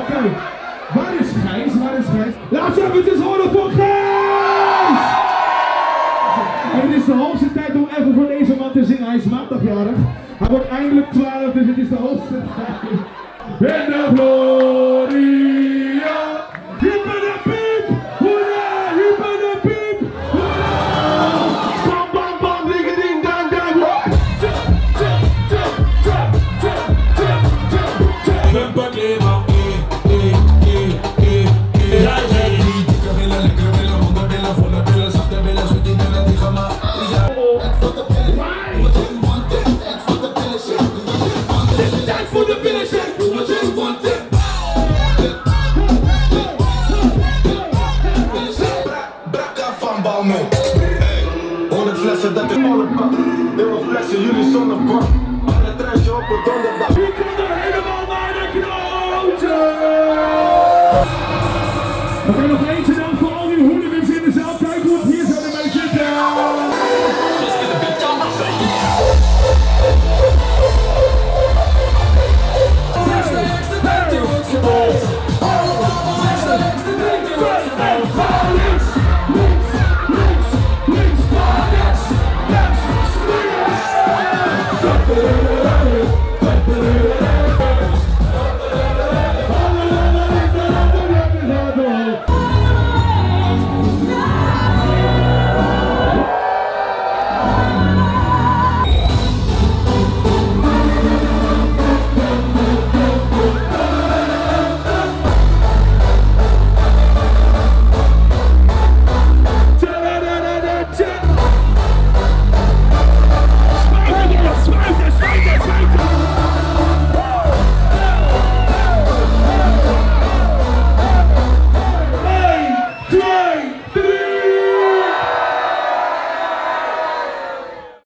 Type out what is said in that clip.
Oké, waar is Gijs? Waar is Gijs? Laat je eventjes horen voor Gijs! En het is de hoogste tijd om even voor deze man te zingen. Hij is maandagjarig. Hij wordt eindelijk 12, dus het is de hoogste tijd. In de Gloria! Van Balmen. Hey, 100 flessen, dat is alle pak. Heel flessen, jullie zonder kort. Alle treintje op een donderdag. Wie komt er helemaal naar de kloten? Oké, nog één